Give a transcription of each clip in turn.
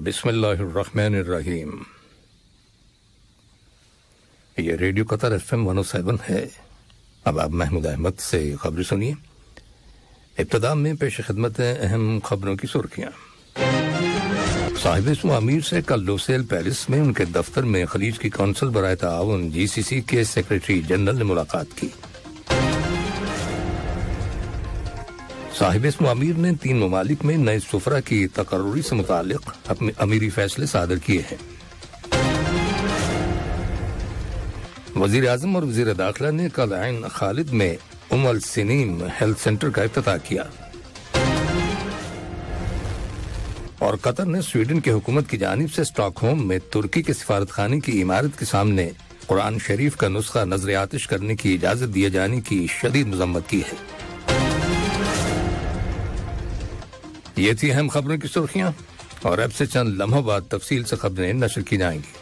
बिस्मिल्लाहिर्रहमानिर्रहीम। ये radio Qatar F M one seven है। अब आप महमूद अहमद से खबर सुनिए। इब्तदा में पेश खदमत है अहम खबरों की सुर्खियाँ। साहिब अमीर से कल लोसेल पेरिस में उनके दफ्तर में खलीज की कौंसिल बरए ताउन सी के सेक्रेटरी जनरल ने मुलाकात की। साहिब इसम अमीर ने तीन ममालिक में नए सुफरा की तकर्री से मुतालिक अपने अमीरी फैसले सादर किए हैं। वज़ीर आज़म और वज़ीर दाखिला ने कल आइन खालिद में उमल सिनीम हेल्थ सेंटर का अफ्ताह किया। और कतर ने स्वीडन की हुकूमत की जानब से स्टॉकहोम में तुर्की के सिफारत खाने की इमारत के सामने कुरान शरीफ का नुस्खा नज़र आतिश करने की इजाज़त दिए जाने की शदीद मजम्मत की है। ये थी अहम खबरों की सुर्खियाँ, और अब से चंद लम्हों बाद तफसील से खबरें नशर की जाएँगी।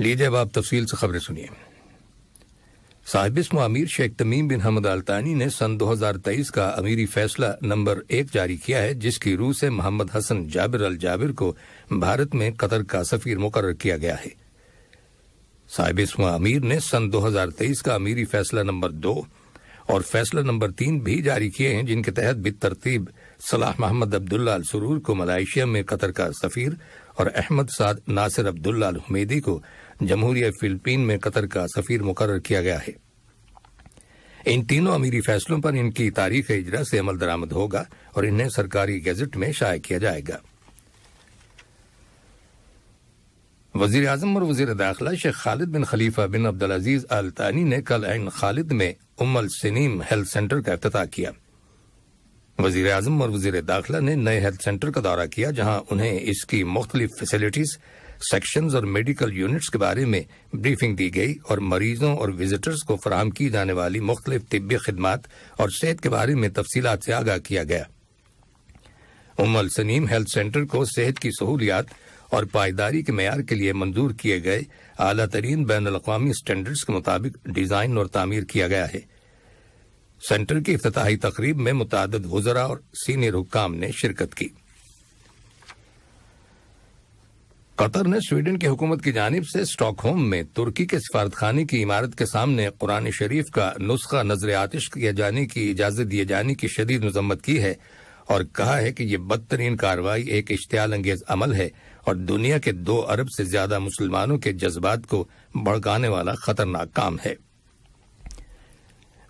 लीजिए अब आप तफसील से खबरें सुनिए। साहिबिस्म अमीर शेख तमीम बिन हमद अल्तानी ने सन 2023 का अमीरी फैसला नंबर एक जारी किया है, जिसकी रूह से मोहम्मद हसन जाबिर अल जाबिर को भारत में कतर का सफीर मुकर किया गया है। साहिबिस्म अमीर ने सन 2023 का अमीरी फैसला नंबर दो और फैसला नंबर तीन भी जारी किए हैं, जिनके तहत बित तरतीब सलाह मोहम्मद अब्दुल्ला अल सुरूर को मलाइशिया में कतर का सफीर और अहमद साद नासिर अब्दुल्ला हुमैदी को जमहूरिया फिलिपीन में कतर का सफीर मुकर किया गया है। इन तीनों अमीरी फैसलों पर इनकी तारीख इजरा से अमल दरामद होगा और इन्हें सरकारी गैजेट में शाये किया जाएगा। वज़ीर अजम और वज़ीर दाखिला शेख खालिद बिन खलीफा बिन अब्दुल अज़ीज़ अल तानी ने कल इन खालिद में उमल सनीम हेल्थ सेंटर का अफ्ताह किया। वज़ीर आज़म और वज़ीर दाखिला ने नए हेल्थ सेंटर का दौरा किया, जहाँ उन्हें इसकी मुख्तलिफ़ फैसिलिटीज़, सेक्शंस और मेडिकल यूनिट्स के बारे में ब्रीफिंग दी गई और मरीजों और विजिटर्स को फराम की जाने वाली मुख्तलिफ़ तिब्बी खदमात और सेहत के बारे में तफसीत से आगाह किया गया। उमल सनीम हेल्थ सेंटर को सेहत की सहूलियात और पायदारी के मैार के लिए मंजूर किए गए अला तरीन बैन अवी स्टैंडर्ड्स के मुताबिक डिज़ाइन और तामीर किया गया है। सेंटर की अफ्ताही तकरीब में मुताद वजरा और सीनियर हुकाम ने शिरकत की। कतर ने स्वीडन की हुकूमत की जानब से स्टॉकहोम में तुर्की के सिफारत खाने की इमारत के सामने कुरान शरीफ का नुस्खा नज़र आतिश किए जाने की इजाज़त दिए जाने की शदीद मजम्मत की है और कहा है कि यह बदतरीन कार्रवाई एक इश्तियाल अंगेज अमल है। और दुनिया के दो अरब से ज़्यादा मुसलमानों के जज्बात को भड़काने वाला खतरनाक काम है।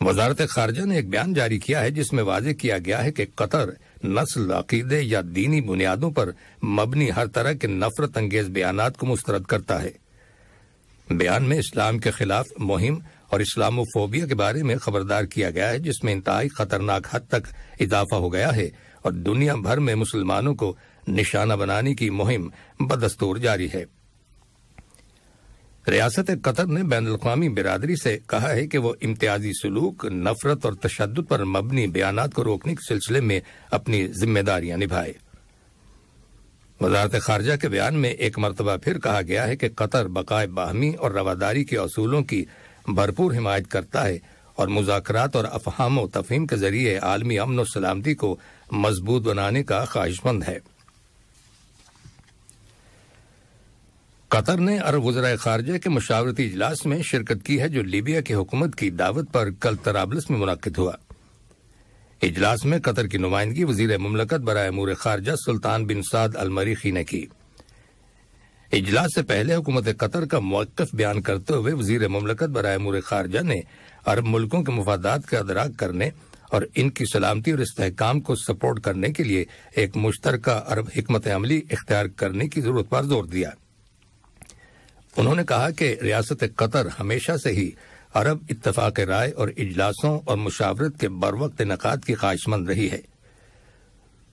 वजारत खारजा ने एक बयान जारी किया है, जिसमें वाजे किया गया है कि कतर नस्ल, अकीदे या दीनी बुनियादों पर मबनी हर तरह के नफरत अंगेज बयान को मुस्तरद करता है। बयान में इस्लाम के खिलाफ मुहिम और इस्लामोफोबिया के बारे में खबरदार किया गया है, जिसमें इंतहाई खतरनाक हद तक इजाफा हो गया है और दुनिया भर में मुसलमानों को निशाना बनाने की मुहिम बदस्तूर जारी है। रियासत कतर ने बैन अवी बिरादरी से कहा है कि वो इम्तियाजी सलूक, नफरत और तशद पर मबनी बयान को रोकने के सिलसिले में अपनी जिम्मेदारियाँ निभाए। वजारत खारजा के बयान में एक मरतबा फिर कहा गया है कि कतर बकाए बाहमी और रवादारी के असूलों की भरपूर हिमायत करता है और मुजाकरात और अफहाम तफहीम के ज़रिए आलमी अमन और सलामती को मज़बूत बनाने का ख्वाहिशमंद है। कतर ने अरब वजरा खारजा के मशावरती इजलास में शिरकत की है, जो लीबिया की हुकूमत की दावत पर कल तराबलस में मुनद हुआ। इजलास में कतर की नुमाइंदगी वज़ीर ममलकत बरए अमूर खारजा सुल्तान बिन साद अलमरीखी ने की। इजलास से पहले हुकूमत कतर का मौकफ बयान करते हुए वज़ीर ममलकत बरए अमूर खारजा ने अरब मुल्कों के मफादात का अदराक करने और इनकी सलामती और इसकाम को सपोर्ट करने के लिए एक मुश्तर अरब हमत अमली इख्तियार करने की ज़रूरत पर ज़ोर दिया। उन्होंने कहा कि रियासत कतर हमेशा से ही अरब इतफाक राय और इजलासों और मुशावरत के बर वक्त की ख्वाहिशमंद रही है।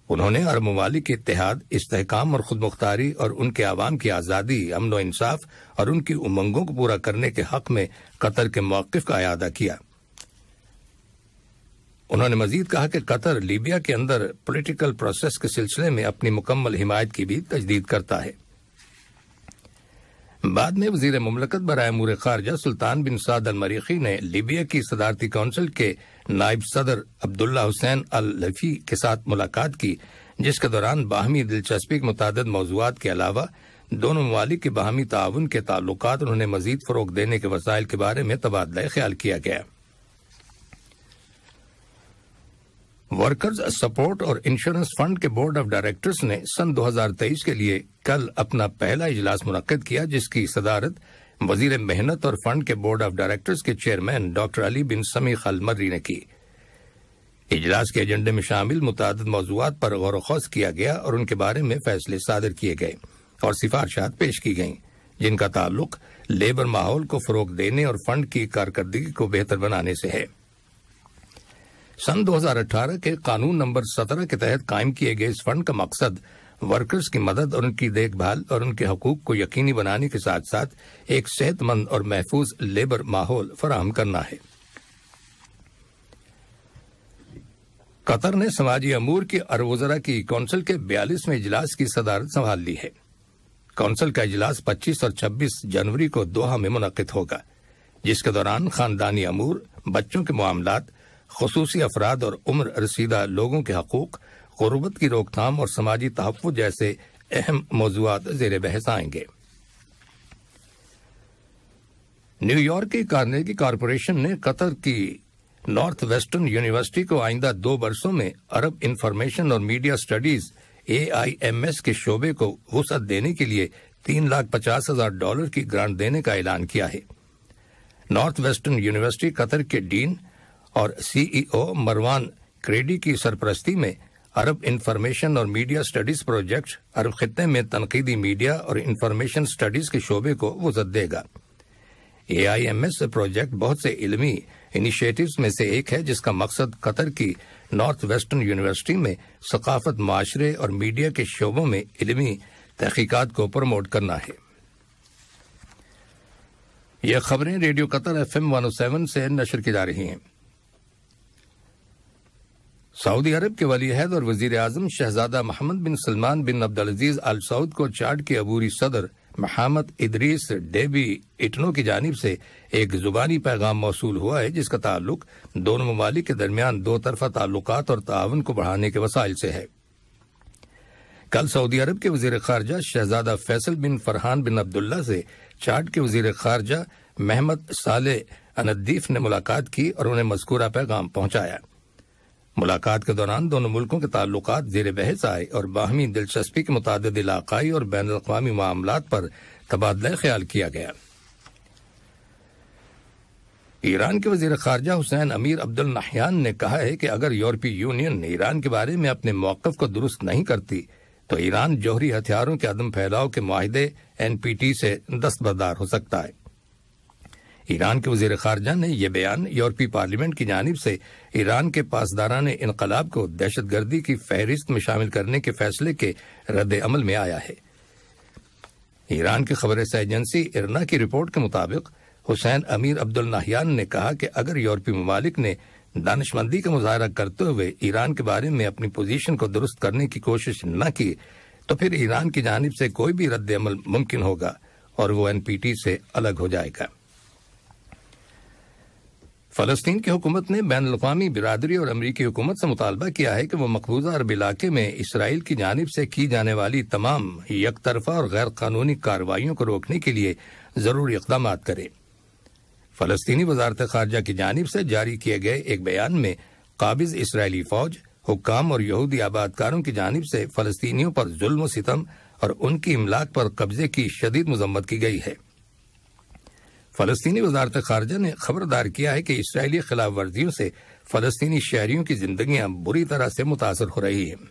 उन्होंने अरब ममालिक के इतिहाद इसकाम और खुद मुख्तारी और उनके आवाम की आज़ादी, अमन इंसाफ और उनकी उमंगों को पूरा करने के हक में कतर के मौकफ का अदा किया। उन्होंने मजीद कहा कि कतर लीबिया के अंदर पोलिटिकल प्रोसेस के सिलसिले में अपनी मुकम्मल हिमायत की भी तजदीद करता है। बाद में वज़ीर ममलकत बरए अमूर खारजा सुल्तान बिन साद अल मरीखी ने लीबिया की सदारती कौंसिल के नायब सदर अब्दुल्ला हुसैन अल लफी के साथ मुलाकात की, जिसके दौरान बाहमी दिलचस्पी के मुतद मौजूद के अलावा दोनों ममालिक के बाहमी ताउन के ताल्लुक उन्होंने मजीद फरोग देने के वसाइल के बारे में तबादला ख्याल किया गया। वर्कर्स सपोर्ट और इंश्योरेंस फंड के बोर्ड ऑफ़ डायरेक्टर्स ने सन 2023 के लिए कल अपना पहला इजलास मुनद किया, जिसकी सदारत वज़ीर मेहनत और फंड के बोर्ड ऑफ़ डायरेक्टर्स के chairman doctor Ali bin Sami खलमर्री ने की। इजलास के एजेंडे में शामिल मुताद मौजूद पर गौर वौस किया गया और उनके बारे में फैसले सादर किए गए और सिफारशात पेश की गईं, जिनका ताल्लुक लेबर माहौल को फरोग देने और फंड की कारकर्दगी को बेहतर बनाने से है। सन 2018 के कानून नंबर 17 के तहत कायम किए गए इस फंड का मकसद वर्कर्स की मदद और उनकी देखभाल और उनके हकूक को यकीनी बनाने के साथ साथ एक सेहतमंद और महफूज लेबर माहौल फराहम करना है। कतर ने समाजी अमूर की अरवजरा की कौंसिल के बयालीसवें इजलास की सदारत संभाल ली है। कौंसिल का इजलास 25 और 26 जनवरी को दोहा में मुनद होगा, जिसके दौरान खानदानी अमूर, बच्चों के मामलात खसूसी अफराद और उम्र रसीदा लोगों के हकूक, गुरबत की रोकथाम और समाजी तहफ़ जैसे अहम मौजूद जेर बहस आएँगे। न्यूयॉर्क की कार्नेगी कारपोरेशन ने कतर की नॉर्थ वेस्टर्न यूनिवर्सिटी को आइंदा दो वर्षों में अरब इंफॉर्मेशन और मीडिया स्टडीज़ एआईएमएस के शोबे को वसत देने के लिए तीन लाख पचास हज़ार डॉलर की ग्रांट देने का ऐलान किया है। नॉर्थ वेस्टर्न यूनिवर्सिटी कतर के डीन और सीईओ मरवान क्रेडी की सरपरस्ती में अरब इंफॉर्मेशन और मीडिया स्टडीज़ प्रोजेक्ट अरब खत्े में तनकीदी मीडिया और इंफॉर्मेशन स्टडीज़ के शोबे को वजत देगा। A I M S project बहुत से इलमी इनिशिएटिव्स में से एक है, जिसका मकसद कतर की नॉर्थ वेस्टर्न यूनिवर्सिटी में सकाफत माशरे और मीडिया के शोबों में इलमी तहकीकात को प्रमोट करना है। यह खबरें radio Qatar F M one seven से नशर की जा रही हैं। सऊदी अरब के वली अहद और वज़ीर आज़म शहजादा मोहम्मद बिन सलमान बिन अब्दुल अज़ीज़ अल सऊद को चार्ट के अबूरी सदर महमद इदरीस डेबी इटनो की जानब से एक जुबानी पैगाम मौसू हुआ है, जिसका ताल्लुक दोनों ममालिक के दरमियान दो तरफा ताल्लुक और ताउन को बढ़ाने के वसाइल से है। कल सऊदी अरब के वज़ीर खारजा शहजादा फैसल बिन फरहान बिन अब्दुल्ला से चार्ट के वज़ीर खारजा महमद साले अनदीफ ने मुलाकात की और उन्हें मस्कूरा पैगाम पहुँचाया। मुलाकात के दौरान दोनों मुल्कों के ताल्लुक जेर बहस आए और बाहमी दिलचस्पी के मुताद इलाकाई और बैन अवी मामला पर तबादला ख्याल किया गया। ईरान के वज़ीर खारजा हुसैन अमीर अब्दुल नहयान ने कहा है कि अगर यूरोपीय यूनियन ईरान के बारे में अपने मौकफ को दुरुस्त नहीं करती तो ईरान जौहरी हथियारों के अदम फैलाव के माहदे एनपीटी से दस्तबरदार हो सकता है। ईरान के वज़ीर खारजा ने यह बयान यूरोपीय पार्लियामेंट की जानब से ईरान के पासदारान इनकलाब को दहशत गर्दी की फहरिस्त में शामिल करने के फैसले के रद्द अमल में आया है। ईरान की खबर एजेंसी इरना की रिपोर्ट के मुताबिक हुसैन अमीर अब्दुल नाहियान ने कहा कि अगर यूरोपीय ममालिक ने दानशमंदी का मुजाहरा करते हुए ईरान के बारे में अपनी पोजीशन को दुरुस्त करने की कोशिश न की तो फिर ईरान की जानब से कोई भी रद्द अमल मुमकिन होगा और वो एनपीटी से अलग हो जाएगा। फलस्तीन की हुकूमत ने बैन अवी बिरादरी और अमरीकी हुकूमत से मुतालबा किया है कि वो मकबूजा अरब इलाके में इसराइल की जानब से की जाने वाली तमाम एक तरफा और गैर कानूनी कार्रवाइयों को रोकने के लिए ज़रूरी इकदाम करे। फलस्तीनी वजारत खारजा की जानब से जारी किए गए एक बयान में काबिज इसराइली फौज हुकाम और यहूदी आबादकारों की जानब से फलस्तीनियों पर जुल्म, सितम और उनकी इमलाक पर कब्जे की शदीद मजम्मत की गई है। फलस्तीनी वजारत खारजा ने खबरदार किया है कि इसराइली खिलाफ वर्जियों से फलस्तीनी शहरियों की जिंदगियाँ बुरी तरह से मुतासर हो रही हैं।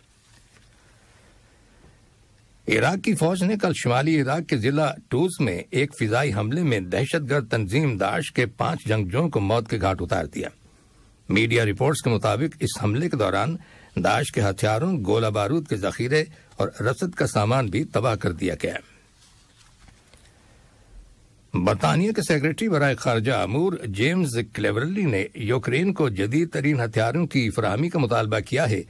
इराक की फौज ने कल शुमाली इराक के जिला टूज में एक फिजाई हमले में दहशतगर्द तंजीम दाश के पाँच जंगजों को मौत के घाट उतार दिया। मीडिया रिपोर्ट्स के मुताबिक इस हमले के दौरान दाश के हथियारों, गोला बारूद के जखीरे और रसद का सामान भी तबाह कर दिया गया। बरतानिया के सेक्रेटरी बरए खारजा अमूर जेम्स क्लेवरली ने यूक्रेन को जदीद तरीन हथियारों की फरहमी का मुतालबा किया है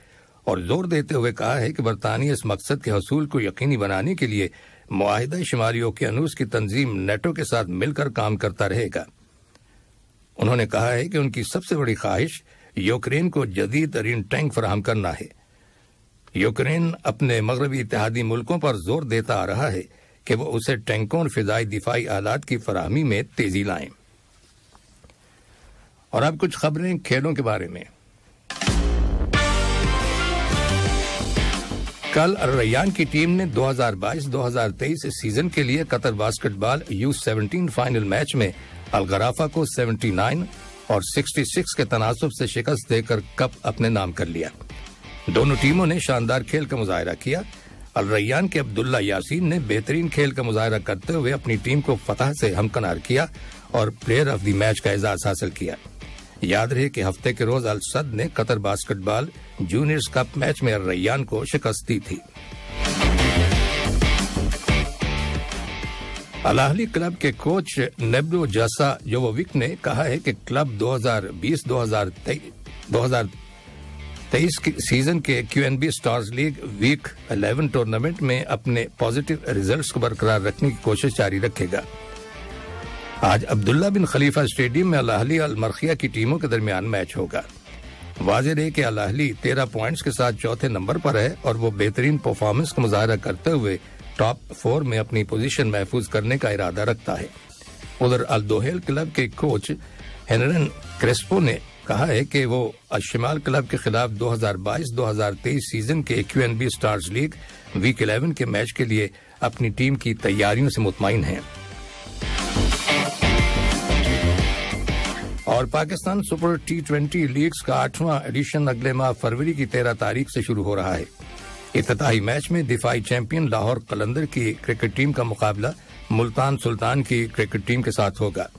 और ज़ोर देते हुए कहा है कि बरतानिया इस मकसद के हसूल को यकीनी बनाने के लिए माहिदा शुमारी ओकियानूस की तंजीम नेटो के साथ मिलकर काम करता रहेगा। उन्होंने कहा है कि उनकी सबसे बड़ी ख्वाहिश यूक्रेन को जदीद तरीन टैंक फराहम करना है। यूक्रेन अपने मगरबी इतिहादी मुल्कों पर ज़ोर देता आ रहा है कि वो उसे टैंकों और फिजाई दिफाई आलात की फराहमी में तेज़ी लाएँ। और अब कुछ खबरें खेलों के बारे में। कल रैयान की टीम ने 2022-2023 सीज़न के लिए Qatar basketball U 17 final match में अलगराफा को 79 और 66 के तनासब से शिकस्त देकर कप अपने नाम कर लिया। दोनों टीमों ने शानदार खेल का मुजाहरा किया। अल रैयान के अब्दुल्ला यासीन ने बेहतरीन खेल का मुजाहरा करते हुए अपनी टीम को फतह से हमकनार किया और प्लेयर ऑफ़ द मैच का एजाज हासिल किया। याद रहे कि हफ़्ते के रोज अल सद ने Qatar basketball juniors cup match में अल रैयान को शिकस्त दी थी। अलाहली क्लब के कोच नेब्रो जासा योवोविक ने कहा है कि क्लब 2020-2023 की सीज़न के Q N B stars league week 11 tournament में अपने पॉजिटिव रिजल्ट्स को बरकरार रखने की कोशिश जारी रखेगा। आज अब्दुल्ला बिन खलीफा स्टेडियम में अलाहली अल मरखिया की टीमों के दरमियान मैच होगा। वाजिर है कि अलाहली तेरह पॉइंट्स के साथ चौथे नंबर पर है और वो बेहतरीन परफॉर्मेंस का मुजाहरा करते हुए टॉप फोर में अपनी पोजीशन महफूज करने का इरादा रखता है। उधर अल दोहेल क्लब के कोच हेनरन क्रेस्पो ने कहा है कि वो अशमाल क्लब के खिलाफ 2022-2023 सीज़न के क्यूएनबी स्टार्स लीग वीक 11 के मैच के लिए अपनी टीम की तैयारियों से मुतमिन हैं। और Pakistan super T twenty leagues का आठवां एडिशन अगले माह फरवरी की तेरह तारीख से शुरू हो रहा है। इफ्ताही मैच में दिफाई चैंपियन लाहौर कलंदर की क्रिकेट टीम का मुकाबला मुल्तान सुल्तान की क्रिकेट टीम के साथ होगा।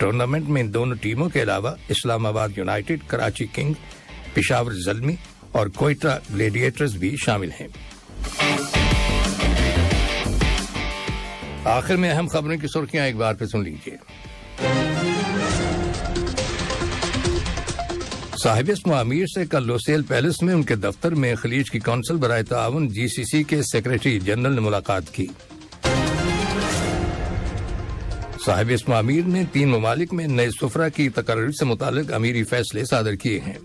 टूर्नामेंट में इन दोनों टीमों के अलावा इस्लामाबाद यूनाइटेड, कराची किंग, पिशावर जलमी और कोयटा ग्लेडिएटर्स भी शामिल हैं। आखिर में अहम खबरों की सुर्खियाँ एक बार फिर सुन लीजिए। साहिब आमिर से कल लोसेल पैलेस में उनके दफ्तर में खलीज की कौंसिल बरए ताउन जीसीसी के सेक्रेटरी जनरल ने मुलाकात की। साहिब आमिर ने तीन ममालिक में नए सुफरा की तकर्री से मुतालिक अमीरी फैसले सादर किए हैं।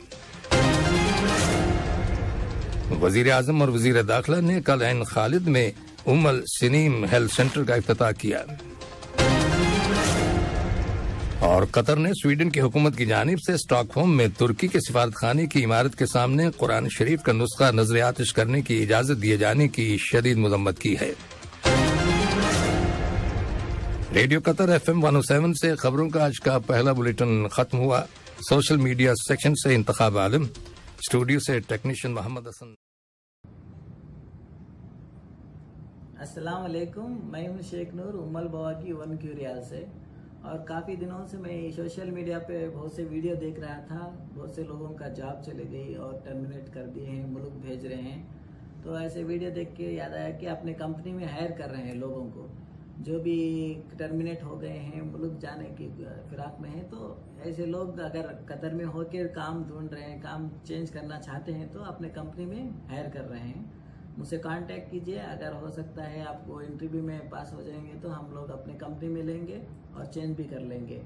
वज़ीर आज़म और वज़ीर दाखिला ने कल एन खालिद में उमल सिनीम हेल्थ सेंटर का अफ्ताह किया। और कतर ने स्वीडन की हुकूमत की जानब से स्टॉकहोम में तुर्की के सिफारत खाने की इमारत के सामने कुरान शरीफ का नुस्खा नज़र आतिश करने की इजाज़त दिए जाने की शदीद मजम्मत की है। Radio Qatar F M one seven से खबरों का आज का पहला बुलेटिन खत्म हुआ। सोशल मीडिया सेक्शन से इंतखाब आलम, स्टूडियो से टेक्नीशियन मोहम्मद हसन। मैं हूँ शेख नूर, उमल बवा की वन क्यूरियाल से। और काफ़ी दिनों से मैं सोशल मीडिया पे बहुत से वीडियो देख रहा था, बहुत से लोगों का जॉब चले गई और टर्मिनेट कर दिए हैं, मुल्क भेज रहे हैं। तो ऐसे वीडियो देख के याद आया कि अपने कंपनी में हायर कर रहे हैं लोगों को। जो भी टर्मिनेट हो गए हैं, मुल्क जाने की फिराक में हैं तो ऐसे लोग अगर कतर में होकर काम ढूंढ रहे हैं, काम चेंज करना चाहते हैं तो अपने कंपनी में हायर कर रहे हैं। मुझसे कांटेक्ट कीजिए, अगर हो सकता है आपको इंटरव्यू में पास हो जाएँगे तो हम लोग अपने कंपनी में लेंगे और चेंज भी कर लेंगे।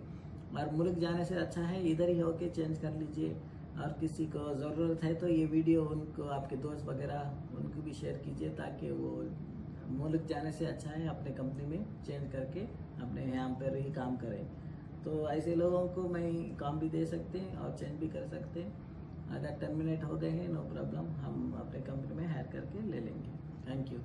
और मुल्क जाने से अच्छा है, इधर ही होके चेंज कर लीजिए। और किसी को ज़रूरत है तो ये वीडियो उनको, आपके दोस्त वगैरह, उनको भी शेयर कीजिए, ताकि वो मुल्क जाने से अच्छा है अपने कंपनी में चेंज करके अपने यहाँ पर ही काम करें। तो ऐसे लोगों को मैं काम भी दे सकते हैं और चेंज भी कर सकते हैं। अगर टर्मिनेट हो गए हैं नो प्रॉब्लम हम अपने कंपनी में हायर करके ले लेंगे। Thank you